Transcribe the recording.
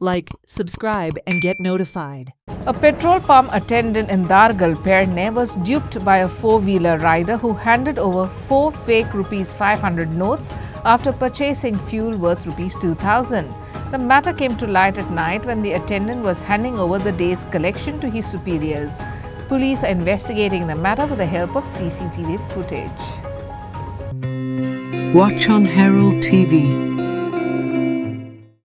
Like, subscribe, and get notified. A petrol pump attendant in Dhargal, Pernem was duped by a four-wheeler rider who handed over four fake rupees 500 notes after purchasing fuel worth rupees 2000. The matter came to light at night when the attendant was handing over the day's collection to his superiors. Police are investigating the matter with the help of CCTV footage. Watch on Herald TV